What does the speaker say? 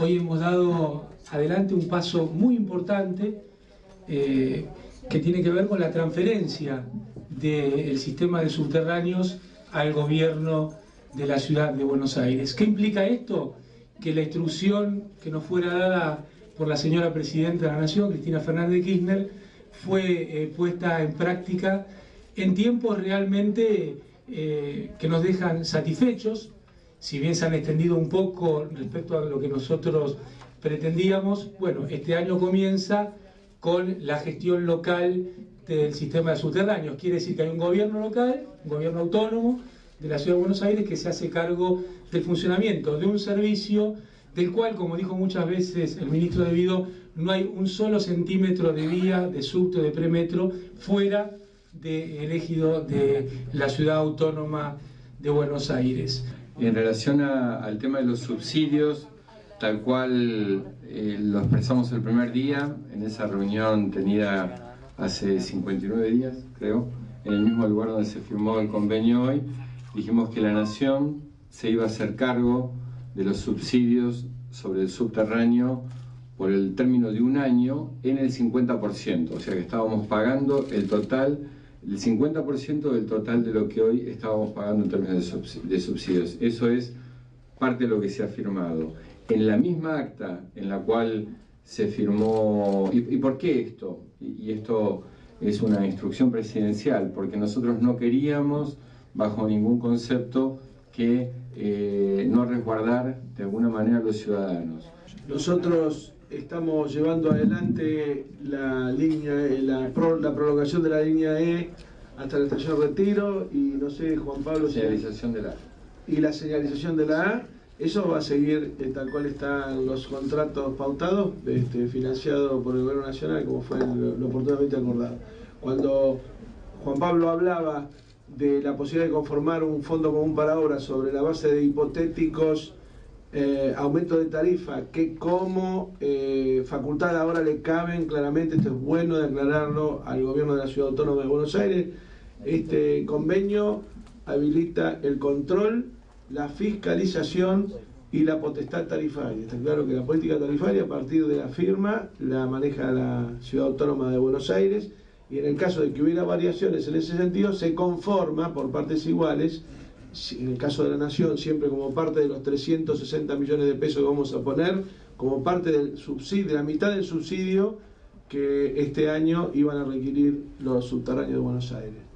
hoy hemos dado adelante un paso muy importante eh, que tiene que ver con la transferencia del sistema de subterráneos al gobierno de la ciudad de Buenos Aires. ¿Qué implica esto? Que la instrucción que nos fuera dada por la señora Presidenta de la Nación, Cristina Fernández de Kirchner, fue eh, puesta en práctica en tiempos realmente eh, que nos dejan satisfechos, si bien se han extendido un poco respecto a lo que nosotros pretendíamos, bueno, este año comienza con la gestión local del sistema de subterráneos. Quiere decir que hay un gobierno local, un gobierno autónomo de la Ciudad de Buenos Aires que se hace cargo del funcionamiento de un servicio del cual, como dijo muchas veces el ministro de Vido, no hay un solo centímetro de vía, de subte, de premetro fuera del ejido de la Ciudad Autónoma de Buenos Aires. En relación al tema de los subsidios, tal cual eh, lo expresamos el primer día, en esa reunión tenida hace 59 días, creo, en el mismo lugar donde se firmó el convenio hoy, dijimos que la Nación se iba a hacer cargo de los subsidios sobre el subterráneo por el término de un año en el 50%, o sea que estábamos pagando el total, el 50% del total de lo que hoy estábamos pagando en términos de subsidios. Eso es parte de lo que se ha firmado. En la misma acta en la cual se firmó, ¿y, por qué esto? y esto es una instrucción presidencial, porque nosotros no queríamos, bajo ningún concepto, que eh, no resguardar de alguna manera a los ciudadanos. Nosotros estamos llevando adelante la línea, la, la prolongación de la línea E hasta la estación Retiro y no sé, Juan Pablo... Señalización de la A. Y la señalización de la A, eso va a seguir eh, tal cual están los contratos pautados, este, financiados por el Gobierno Nacional, como fue lo oportunamente acordado. Cuando Juan Pablo hablaba de la posibilidad de conformar un fondo común para obras sobre la base de hipotéticos eh, aumentos de tarifa que como eh, facultad ahora le caben claramente, esto es bueno de aclararlo al gobierno de la Ciudad Autónoma de Buenos Aires, este convenio habilita el control, la fiscalización y la potestad tarifaria. Está claro que la política tarifaria a partir de la firma la maneja la Ciudad Autónoma de Buenos Aires y en el caso de que hubiera variaciones en ese sentido, se conforma por partes iguales, en el caso de la Nación, siempre como parte de los 360 millones de pesos que vamos a poner, como parte del subsidio, de la mitad del subsidio que este año iban a requerir los subterráneos de Buenos Aires.